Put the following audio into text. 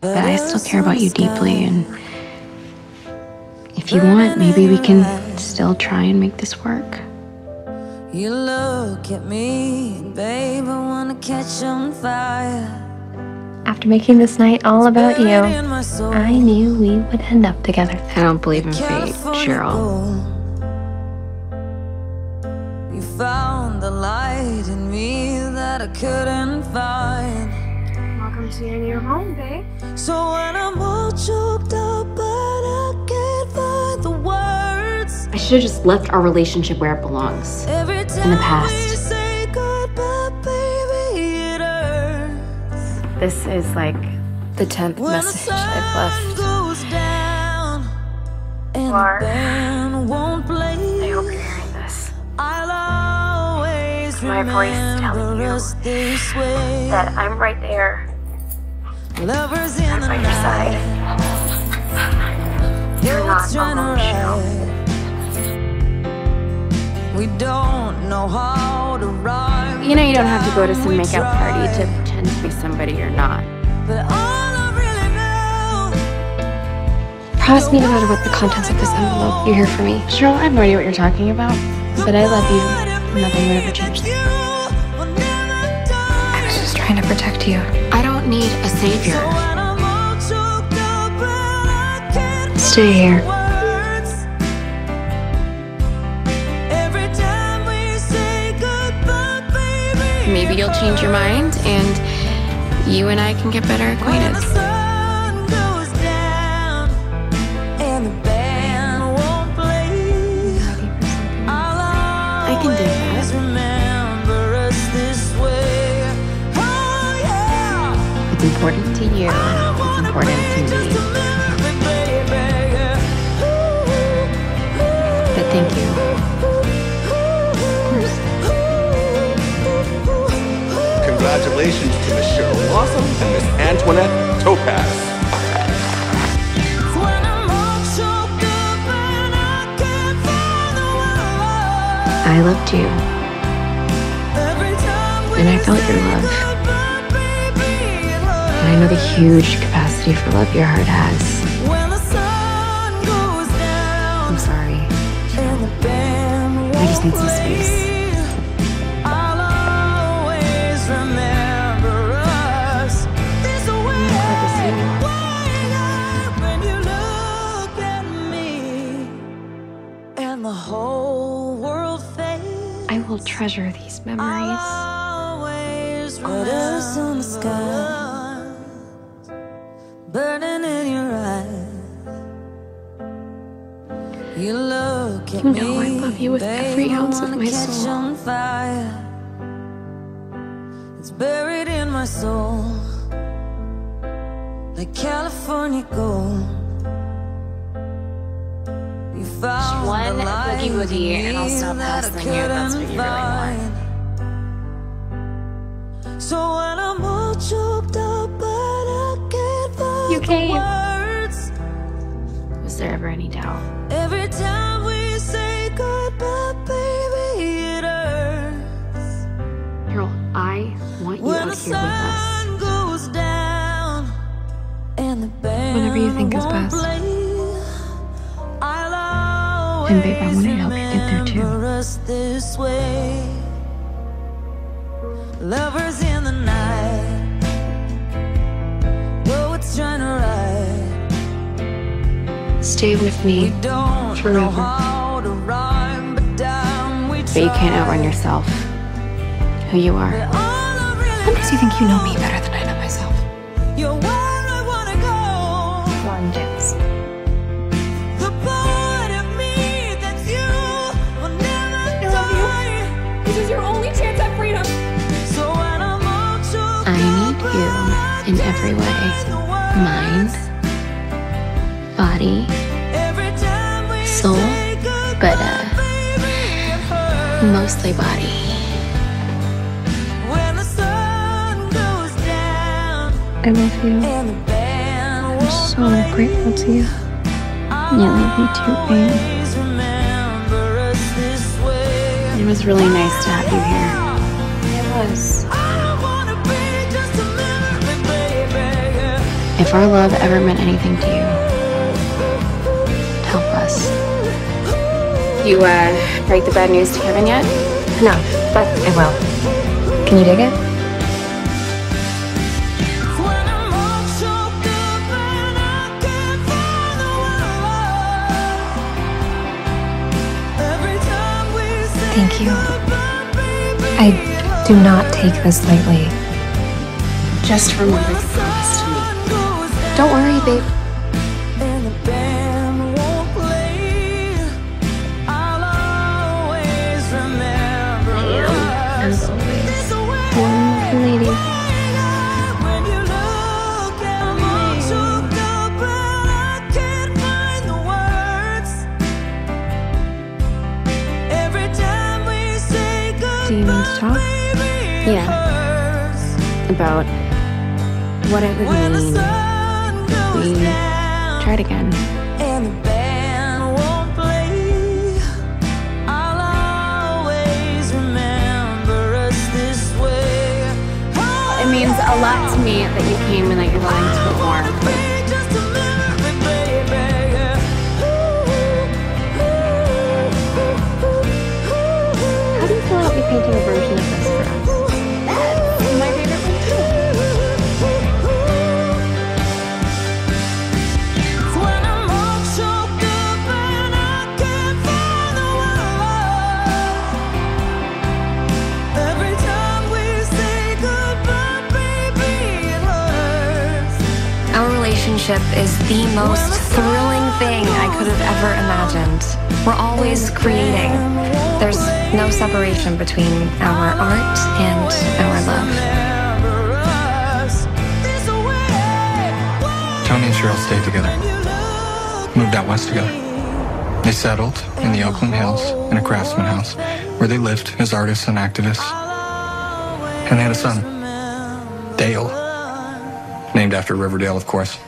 But I still care about you deeply, and if you want, maybe we can still try and make this work. You look at me, babe, I wanna catch on fire. After making this night all about you, I knew we would end up together. I don't believe in fate, Cheryl. You found the light in me that I couldn't find. Welcome to your new home, babe. So when I'm all choked up, but I can't find the words. I should have just left our relationship where it belongs. Every time In the past. we say goodbye, baby, it hurts. This is like the 10th When message sun I've left. goes down and Lar, the band won't play. I hope you're hearing this. I'll always My voice telling remember you us this way. That I'm right there. Lovers in I'm the by your night. side. You're not trying alone, Cheryl. We don't know how to rhyme. You know you don't have to go to some We makeout party to pretend to be somebody you're not. But all I really know Promise me no matter what the contents of this envelope, you're here for me. Cheryl, I have no idea what you're talking about, but I love you. Nothing would ever change that. I was just trying to protect you. Don't need a savior. Stay here. Maybe you'll change your mind and you and I can get better acquainted. Important to you. Important to me. But thank you. Of course. Congratulations to Miss Cheryl Blossom and Miss Antoinette Topaz. I loved you, and I felt your love. And I know the huge capacity for love your heart has. When the sun goes down I'm sorry. and the band I just need some space. I'll always remember us this way. glad to see you. Way when you look at me and the whole world fades. I will treasure these memories. Always burning in your eyes. You look at You know me, I love you with babe, every ounce of my soul. on fire. It's buried in my soul, like California gold. You found one boogie woogie and I'll stop hassling you that's what you really want. So when I'm all came. words. Was there ever any doubt? Every time we say goodbye, baby, it hurts. Carol, I want you When out the here with us. goes down and the band Whenever you think is best. And babe, I always wanna help you get there too. us this way. Lovers Stay with me. We don't know Forever. how to rhyme, but damn, we But you can't outrun yourself. Who you are. All I really What makes you think you know me better than I know myself? You're where I wanna go. Lauren Dance. The part of me that's you will never love you. This is your only chance at freedom. I'm all choked I need you in every way. find the words. Mind, body, but, uh, baby, it hurts. mostly body. When the sun goes down I love you. and the band I'm so grateful to you. I'll You love me too, babe. always remember us this way. It was really nice to have you here. It was. I don't wanna be just a memory, baby. If our love ever meant anything to you, You, uh, break the bad news to Kevin yet? No, but I will. Can you dig it? Thank you. I do not take this lightly. Just remember your promise to me. Don't worry, babe. About what it would mean. goes We tried again. and the band won't play, I'll always remember us this way. It means a lot to me that you came and that you're willing to put more. Just relationship is the most thrilling thing I could have ever imagined. We're always creating. There's no separation between our art and our love. Toni and Cheryl stayed together, moved out west together. They settled in the Oakland Hills in a craftsman house where they lived as artists and activists. And they had a son, Dale, named after Riverdale, of course.